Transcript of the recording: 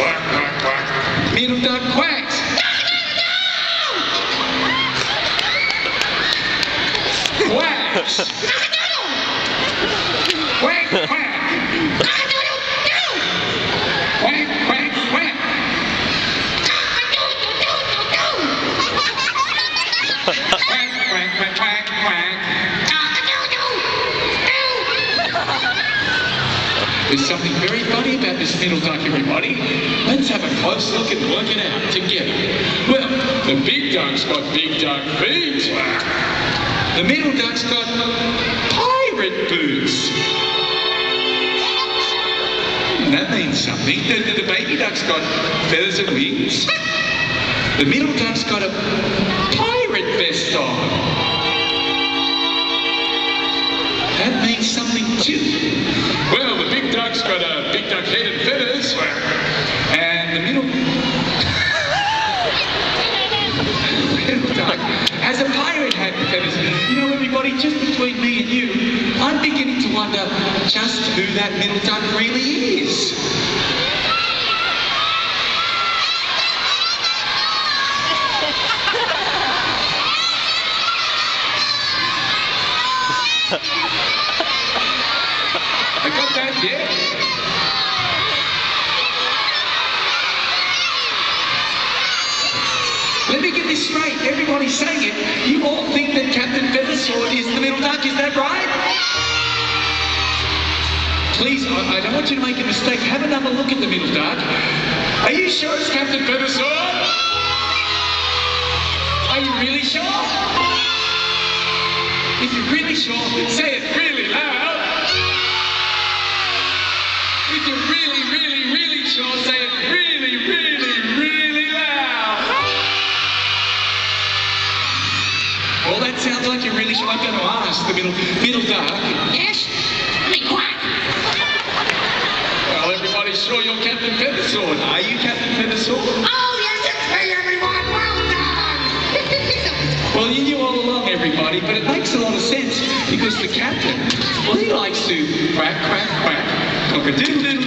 Quack, quack, quack. Duck quacks. Quacks. Quack, quack. Quack, There's something very funny about this middle duck, everybody. Let's have a close look and work it out together. Well, the big duck's got big duck feet. The middle duck's got pirate boots. And that means something. The, the, the baby duck's got feathers and wings. The middle duck's got a pirate vest on. That means something too. Well, duck's got a big duck head and feathers. And the middle, middle duck has a pirate hat and feathers. You know, everybody, just between me and you, I'm beginning to wonder just who that middle duck really is. I Let me get this straight. Everybody's saying it. You all think that Captain Feathersword is the middle duck, is that right? Please, I, I don't want you to make a mistake. Have another look at the middle duck. Are you sure it's Captain Feathersword? Are you really sure? If you're really sure, say it really loud. If you're really, really, really sure, say it really, really, really loud. Well, that sounds like you're really sure. I'm going to ask the middle, middle duck. Yes? I mean, quack. Well, everybody's sure you're Captain Feathersword. Are you Captain Feathersword? Oh, yes, it's me, everyone. Well done. Well, you knew all along, everybody, but it makes a lot of sense because the captain, well, he likes to quack, quack, quack, Gedimden